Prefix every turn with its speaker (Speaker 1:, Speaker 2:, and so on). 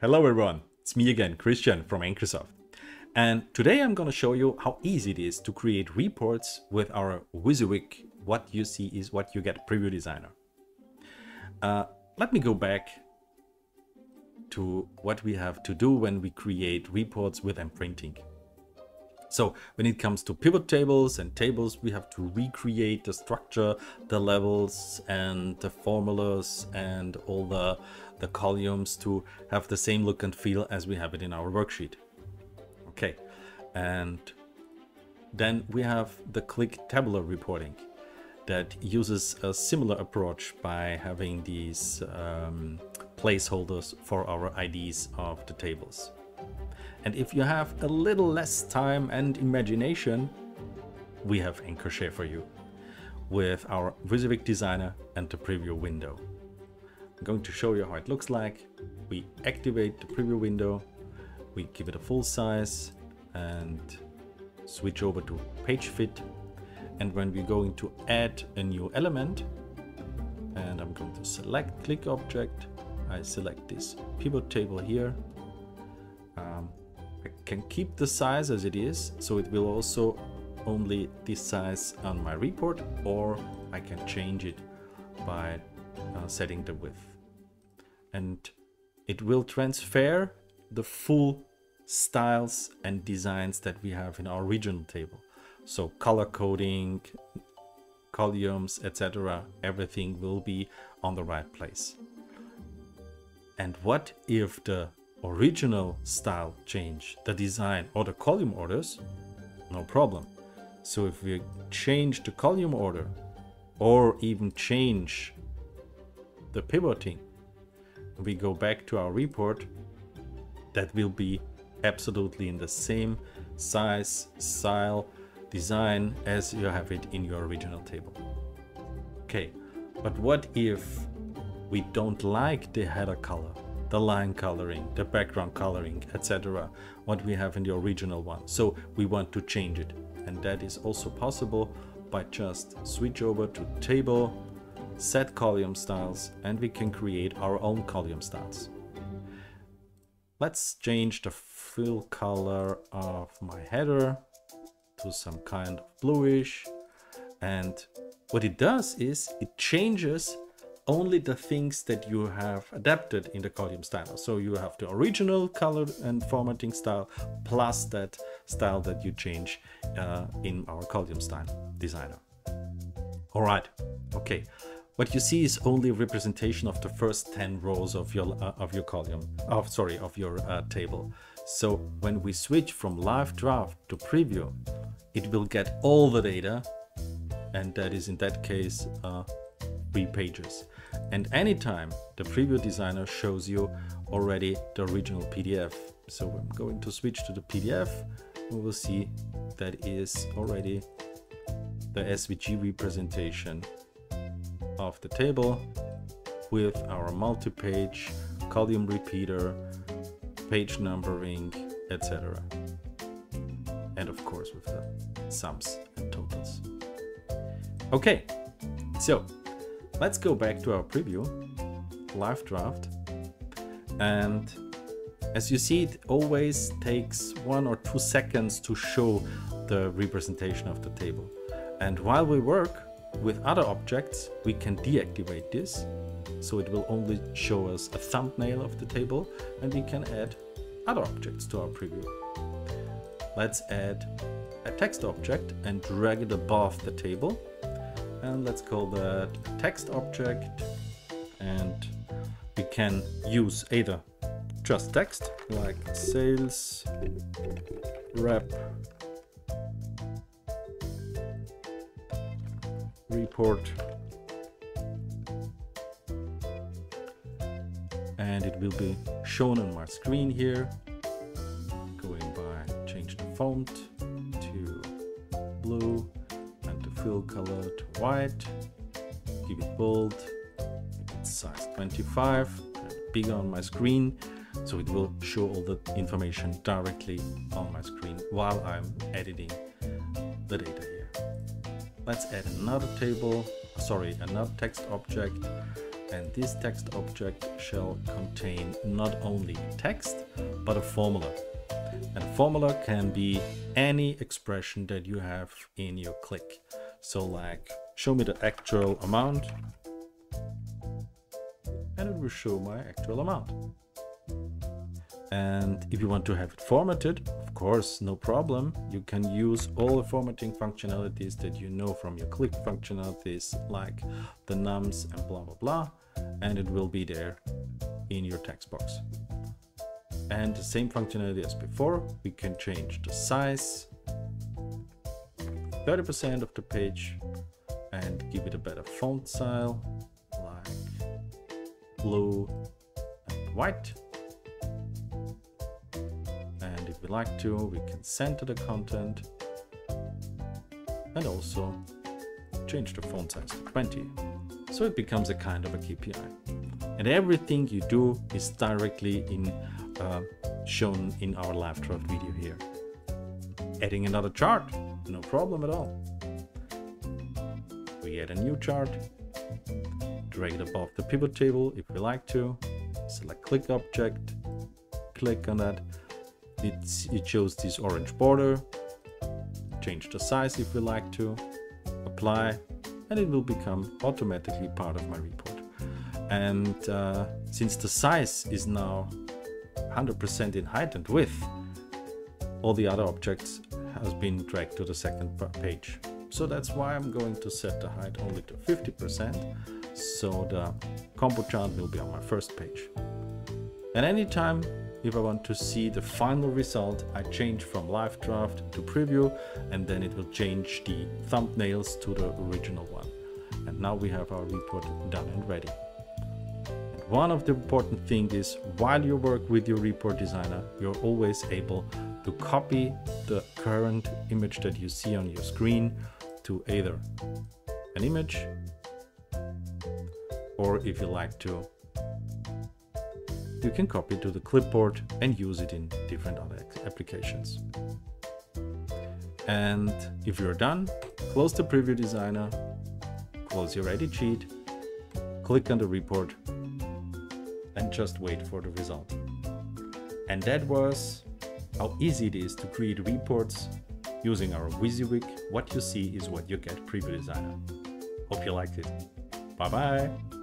Speaker 1: Hello everyone, it's me again, Christian from ancoreSoft. And today I'm going to show you how easy it is to create reports with our WYSIWYG. What you see is what you get Preview Designer. Uh, let me go back to what we have to do when we create reports with NPrinting. So when it comes to pivot tables and tables, we have to recreate the structure, the levels and the formulas and all the, the columns to have the same look and feel as we have it in our worksheet. Okay, and then we have the Qlik tabular reporting that uses a similar approach by having these um, placeholders for our IDs of the tables. And if you have a little less time and imagination, we have ancoreShare for you with our WYSIWYG designer and the preview window. I'm going to show you how it looks like. We activate the preview window, we give it a full size and switch over to page fit. And when we're going to add a new element, and I'm going to select Qlik object, I select this pivot table here. Um, I can keep the size as it is, so it will also only this size on my report, or I can change it by uh, setting the width. And it will transfer the full styles and designs that we have in our regional table. So color coding, columns, etc. Everything will be on the right place. And what if the original style change, the design or the column orders? No problem. So if we change the column order or even change the pivoting, we go back to our report, that will be absolutely in the same size, style, design as you have it in your original table. Okay, but what if we don't like the header color, the line coloring, the background coloring, etc. what we have in the original one. So we want to change it. And that is also possible by just switch over to table, set column styles, and we can create our own column styles. Let's change the fill color of my header to some kind of bluish. And what it does is it changes only the things that you have adapted in the column style. So you have the original color and formatting style plus that style that you change uh, in our column style designer. All right, okay. What you see is only a representation of the first 10 rows of your uh, of your column, of sorry, of your uh, table. So when we switch from live draft to preview, it will get all the data, and that is in that case uh, pages. And anytime the preview designer shows you already the original PDF. So I'm going to switch to the PDF. We will see that is already the SVG representation of the table with our multi-page, column repeater, page numbering, etc. And of course with the sums and totals. Okay, so Let's go back to our preview, live draft. And as you see, it always takes one or two seconds to show the representation of the table. And while we work with other objects, we can deactivate this. So it will only show us a thumbnail of the table and we can add other objects to our preview. Let's add a text object and drag it above the table and let's call that text object. And we can use either just text like sales rep report. And it will be shown on my screen here. Going by change the font to blue and the fill color to white, give it bold, size 25, bigger on my screen, so it will show all the information directly on my screen while I'm editing the data here. Let's add another table, sorry, another text object And this text object shall contain not only text, but a formula. And a formula can be any expression that you have in your Qlik. So like, show me the actual amount, and it will show my actual amount. And if you want to have it formatted, of course, no problem. You can use all the formatting functionalities that you know from your Qlik functionalities like the nums and blah, blah, blah. And it will be there in your text box. And the same functionality as before, we can change the size, 30% of the page and give it a better font style like blue and white. And if we like to we can center the content and also change the font size to 20 so it becomes a kind of a KPI and everything you do is directly in uh, shown in our live draft video here. Adding another chart no problem at all add a new chart drag it above the pivot table if you like to. Select Qlik object click on that. It's, it shows this orange border. Change the size if you like to. Apply and it will become automatically part of my report. And uh, since the size is now 100% in height and width all the other objects has been dragged to the second page so that's why I'm going to set the height only to 50% so the combo chart will be on my first page and anytime if I want to see the final result, I change from live draft to preview and then it will change the thumbnails to the original one. And now we have our report done and ready. And one of the important things is while you work with your report designer, you're always able to copy the current image that you see on your screen to either an image or if you like to you can copy to the clipboard and use it in different other applications. And if you're done, close the preview designer, close your edit sheet, click on the report and just wait for the result. And that was how easy it is to create reports using our WYSIWYG. What you see is what you get preview designer. Hope you liked it. Bye bye.